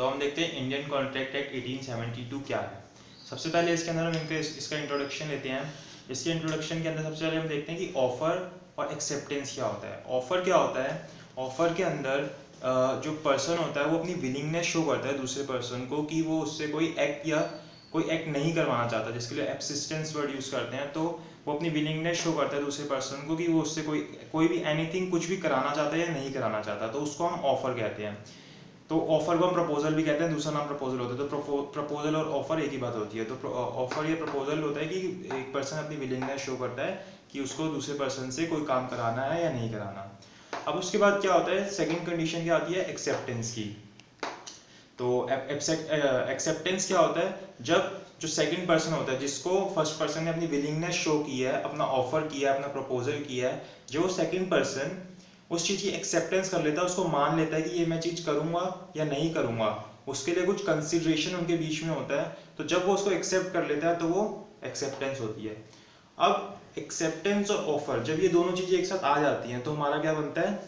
तो हम देखते हैं इंडियन कॉन्ट्रैक्ट एक्ट 1872 क्या है। सबसे पहले इसके अंदर हम इनके, इसका इंट्रोडक्शन लेते हैं। इसके इंट्रोडक्शन के अंदर सबसे पहले हम देखते हैं कि ऑफ़र और एक्सेप्टेंस क्या होता है। ऑफ़र क्या होता है? ऑफ़र के अंदर जो पर्सन होता है, वो अपनी विलिंगनेस शो करता है दूसरे पर्सन को कि वो उससे कोई एक्ट या कोई एक्ट नहीं करवाना चाहता, जिसके लिए एब्सिस्टेंस वर्ड यूज़ करते हैं। तो वो अपनी विलिंगनेस शो करता है दूसरे पर्सन को कि वो उससे कोई कोई भी एनीथिंग कुछ भी कराना चाहता है या नहीं कराना चाहता। तो उसको हम ऑफ़र कहते हैं। तो ऑफ़र को हम प्रपोजल भी कहते हैं, दूसरा नाम प्रपोजल होता है। तो प्रपोजल और ऑफ़र एक ही बात होती है। तो ऑफ़र या प्रपोजल होता है कि एक पर्सन अपनी विलिंगनेस शो करता है कि उसको दूसरे पर्सन से कोई काम कराना है या नहीं कराना। अब उसके बाद क्या होता है? सेकेंड कंडीशन क्या आती है? एक्सेप्टेंस की। तो एक्सेप्टेंस क्या होता है? जब जो सेकंड पर्सन होता है, जिसको फ़र्स्ट पर्सन ने अपनी विलिंगनेस शो की है, अपना ऑफ़र किया है, अपना प्रपोजल किया है, जो सेकंड पर्सन उस चीज़ की एक्सेप्टेंस कर लेता है, उसको मान लेता है कि ये मैं चीज़ करूँगा या नहीं करूँगा। उसके लिए कुछ कंसिड्रेशन उनके बीच में होता है तो जब वो उसको एक्सेप्ट कर लेता है तो वो एक्सेप्टेंस होती है। अब एक्सेप्टेंस और ऑफ़र जब ये दोनों चीज़ें एक साथ आ जाती हैं तो हमारा क्या बनता है?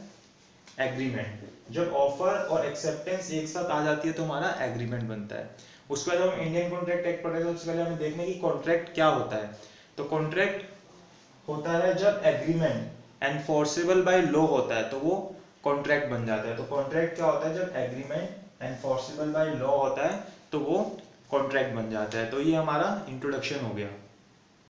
एग्रीमेंट जब ऑफ़र और एक्सेप्टेंस एक साथ आ जाती है तो हमारा एग्रीमेंट बनता है। उसके बाद हम इंडियन कॉन्ट्रैक्ट एक्ट पढ़े तो उसके पहले हमें देखने की कॉन्ट्रैक्ट क्या होता है। तो कॉन्ट्रैक्ट होता है जब एग्रीमेंट एनफोर्सेबल बाय लॉ होता है तो वो कॉन्ट्रैक्ट बन जाता है। तो कॉन्ट्रैक्ट क्या होता है? जब एग्रीमेंट एनफोर्सेबल बाय लॉ होता है तो वो कॉन्ट्रैक्ट बन जाता है। तो ये हमारा इंट्रोडक्शन हो गया।